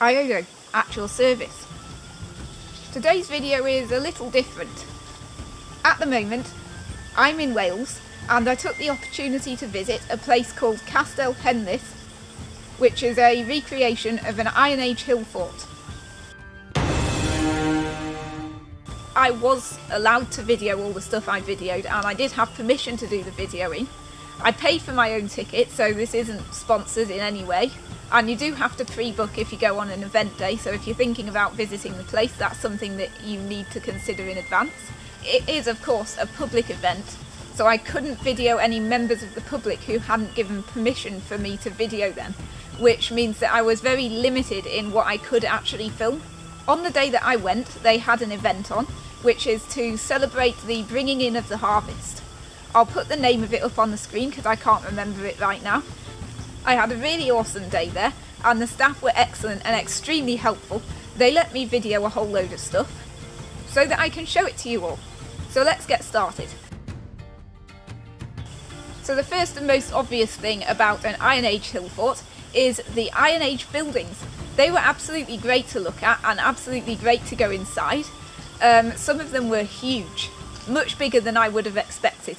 Iodo actual service. Today's video is a little different. At the moment, I'm in Wales and I took the opportunity to visit a place called Castell Henllys, which is a recreation of an Iron Age hill fort. I was allowed to video all the stuff I videoed and I did have permission to do the videoing. I paid for my own ticket so this isn't sponsored in any way and you do have to pre-book if you go on an event day so if you're thinking about visiting the place that's something that you need to consider in advance. It is of course a public event so I couldn't video any members of the public who hadn't given permission for me to video them which means that I was very limited in what I could actually film. On the day that I went they had an event on which is to celebrate the bringing in of the harvest. I'll put the name of it up on the screen because I can't remember it right now I had a really awesome day there and the staff were excellent and extremely helpful. They let me video a whole load of stuff so that I can show it to you all. So let's get started. So the first and most obvious thing about an Iron Age hill fort is the Iron Age buildings. They were absolutely great to look at and absolutely great to go inside. Um, some of them were huge, much bigger than I would have expected.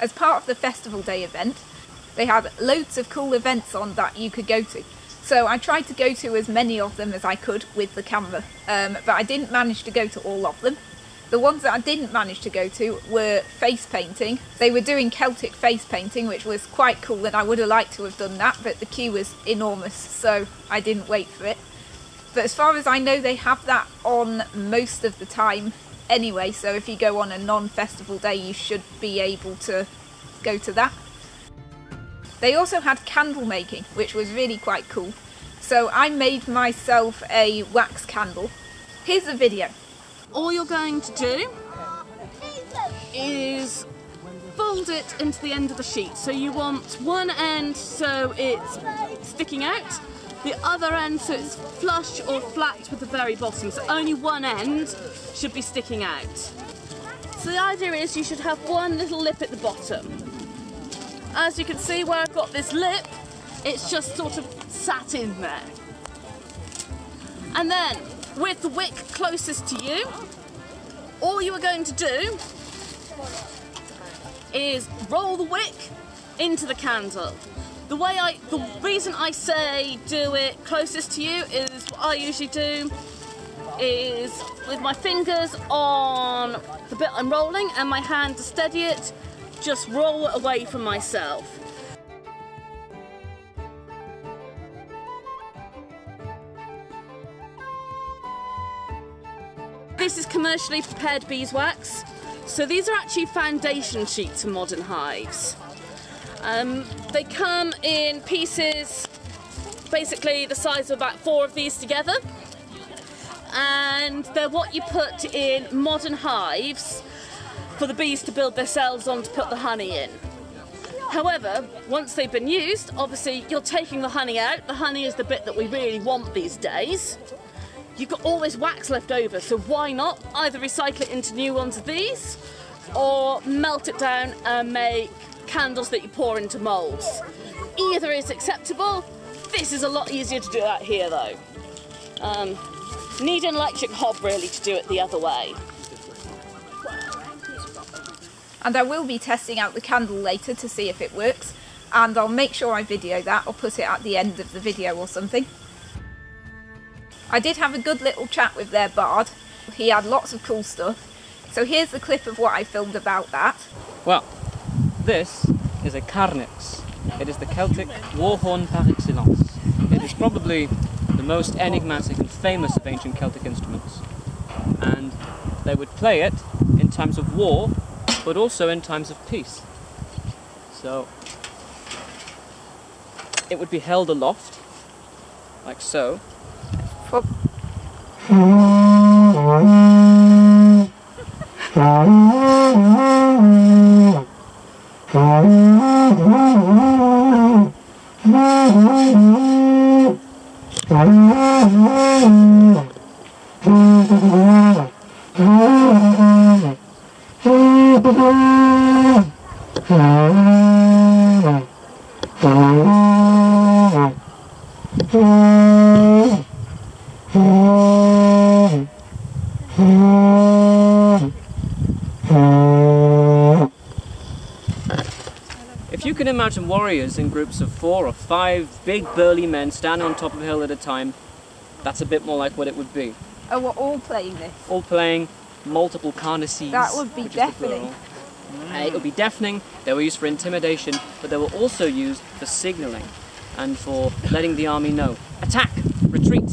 As part of the festival day event, they had loads of cool events on that you could go to. So I tried to go to as many of them as I could with the camera, um, but I didn't manage to go to all of them. The ones that I didn't manage to go to were face painting. They were doing Celtic face painting, which was quite cool, and I would have liked to have done that, but the queue was enormous, so I didn't wait for it. But as far as I know, they have that on most of the time anyway, so if you go on a non-festival day you should be able to go to that. They also had candle making, which was really quite cool. So I made myself a wax candle. Here's the video. All you're going to do is fold it into the end of the sheet. So you want one end so it's sticking out the other end so it's flush or flat with the very bottom. So only one end should be sticking out. So the idea is you should have one little lip at the bottom. As you can see where I've got this lip, it's just sort of sat in there. And then with the wick closest to you, all you are going to do is roll the wick into the candle. The way I, the reason I say do it closest to you is what I usually do is with my fingers on the bit I'm rolling and my hand to steady it, just roll it away from myself. This is commercially prepared beeswax. So these are actually foundation sheets for modern hives. Um, they come in pieces, basically the size of about four of these together. And they're what you put in modern hives for the bees to build their cells on to put the honey in. However, once they've been used, obviously you're taking the honey out. The honey is the bit that we really want these days. You've got all this wax left over, so why not either recycle it into new ones of these or melt it down and make candles that you pour into moulds. Either is acceptable. This is a lot easier to do out here though. Um, need an electric hob really to do it the other way. And I will be testing out the candle later to see if it works and I'll make sure I video that or put it at the end of the video or something. I did have a good little chat with their bard. He had lots of cool stuff. So here's the clip of what I filmed about that. Well, this is a carnyx. It is the Celtic war horn par excellence. It is probably the most enigmatic and famous of ancient Celtic instruments. And they would play it in times of war but also in times of peace. So it would be held aloft, like so. If you can imagine warriors in groups of four or five big burly men standing on top of a hill at a time, that's a bit more like what it would be. Oh, we're all playing this. All playing multiple carnyces. That would be which is the deafening. plural. Uh, it would be deafening, they were used for intimidation, but they were also used for signalling and for letting the army know attack, retreat,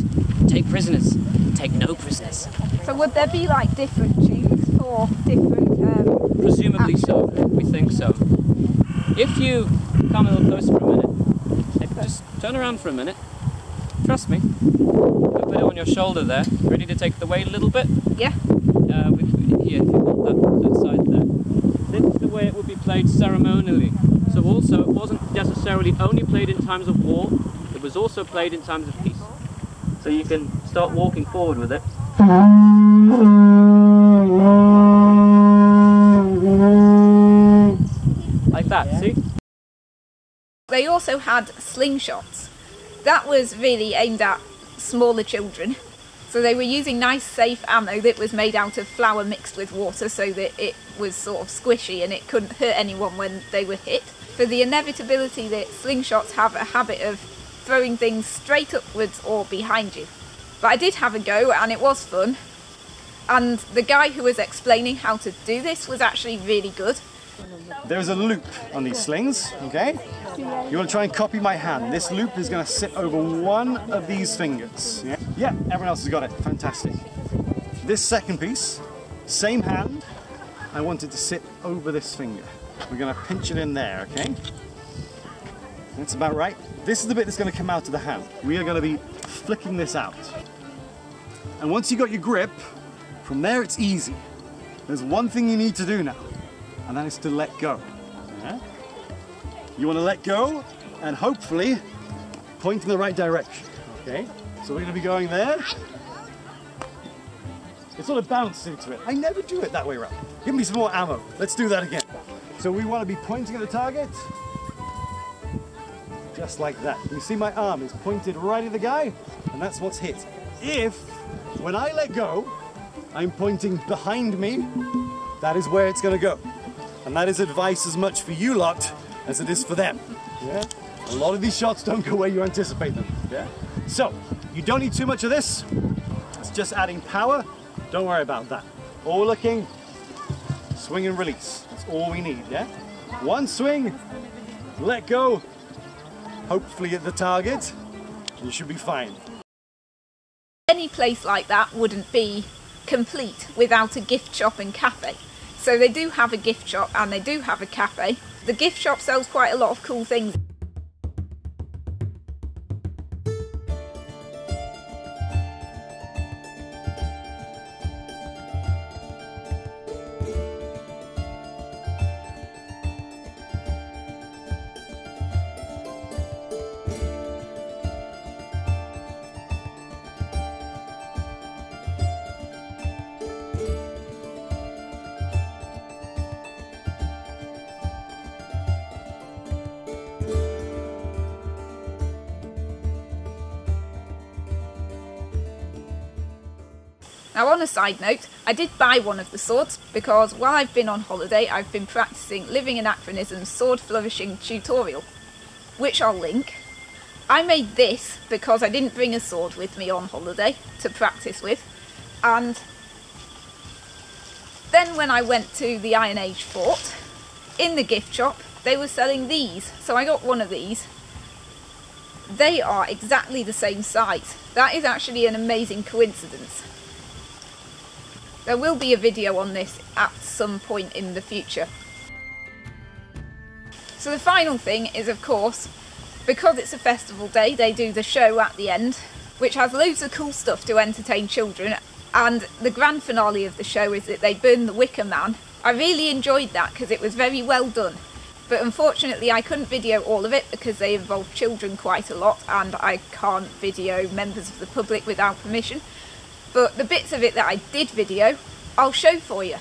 take prisoners, take no prisoners. So would there be like different tunes for different? Um, Presumably so. We think so. If you come a little closer for a minute, just turn around for a minute, trust me. I'll put it on your shoulder there. Ready to take the weight a little bit? yeah. Uh, with, here, if you hold that, that side there. This is the way it would be played ceremonially. So also, it wasn't necessarily only played in times of war, it was also played in times of peace. So you can start walking forward with it. Like that, see? They also had slingshots. That was really aimed at smaller children. So they were using nice, safe ammo that was made out of flour mixed with water so that it was sort of squishy and it couldn't hurt anyone when they were hit. For the inevitability that slingshots have a habit of throwing things straight upwards or behind you. But I did have a go and it was fun. And the guy who was explaining how to do this was actually really good. There's a loop on these slings, okay? You want to try and copy my hand. This loop is going to sit over one of these fingers. Yeah? yeah, everyone else has got it. Fantastic. This second piece, same hand, I want it to sit over this finger. We're going to pinch it in there, okay? That's about right. This is the bit that's going to come out of the hand. We are going to be flicking this out. And once you've got your grip, from there it's easy. There's one thing you need to do now, and that is to let go. Yeah? You want to let go and hopefully point in the right direction. Okay? So we're going to be going there. It sort of bounces into it. I never do it that way around. Give me some more ammo. Let's do that again. So we want to be pointing at the target. Just like that. You see my arm is pointed right at the guy, and that's what's hit. If, when I let go, I'm pointing behind me, that is where it's going to go. And that is advice as much for you lot as it is for them. Yeah? A lot of these shots don't go where you anticipate them. Yeah? So, you don't need too much of this. It's just adding power. Don't worry about that. All looking, swing and release. That's all we need, yeah? One swing, let go, hopefully at the target, you should be fine. any place like that wouldn't be complete without a gift shop and cafe. So they do have a gift shop and they do have a cafe. The gift shop sells quite a lot of cool things. Now, on a side note, I did buy one of the swords because while I've been on holiday, I've been practicing Living Anachronism's Sword Flourishing tutorial, which I'll link. I made this because I didn't bring a sword with me on holiday to practice with, and then when I went to the Iron Age fort, in the gift shop, they were selling these, so I got one of these. They are exactly the same size. That is actually an amazing coincidence. There will be a video on this at some point in the future. So the final thing is of course, because it's a festival day, they do the show at the end, which has loads of cool stuff to entertain children and the grand finale of the show is that they burn the Wicker Man. I really enjoyed that because it was very well done. But unfortunately I couldn't video all of it because they involve children quite a lot and I can't video members of the public without permission. But the bits of it that I did video, I'll show for you.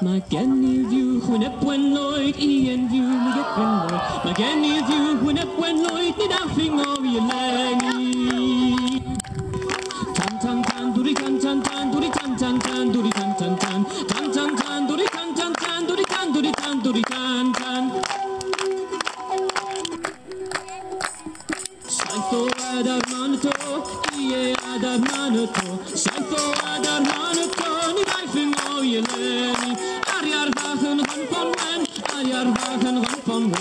Ma gen i ddiw chwyneb wenloed i en ddiw mi get wenloed Ma gen i ddiw chwyneb wenloed ni daffing o i eleni Tan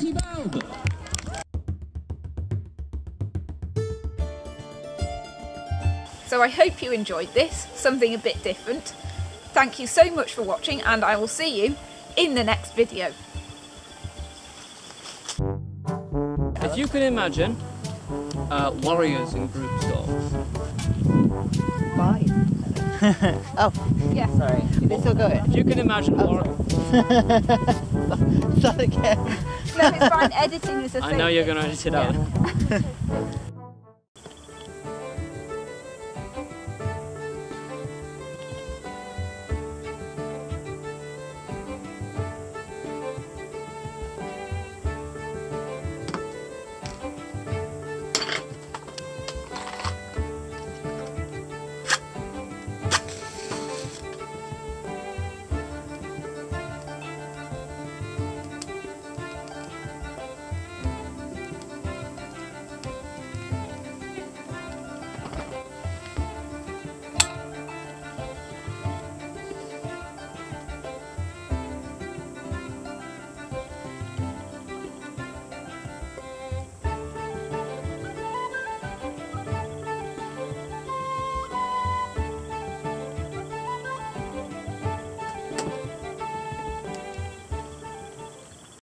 Diolch i chi bawb. So I hope you enjoyed this, something a bit different. Thank you so much for watching and I will see you in the next video. If you can imagine uh, warriors in groups of Oh, Yeah. sorry. It's still going. If you can imagine war- Start again. No, it's fine. Editing is a I thing. know you're going to edit it out.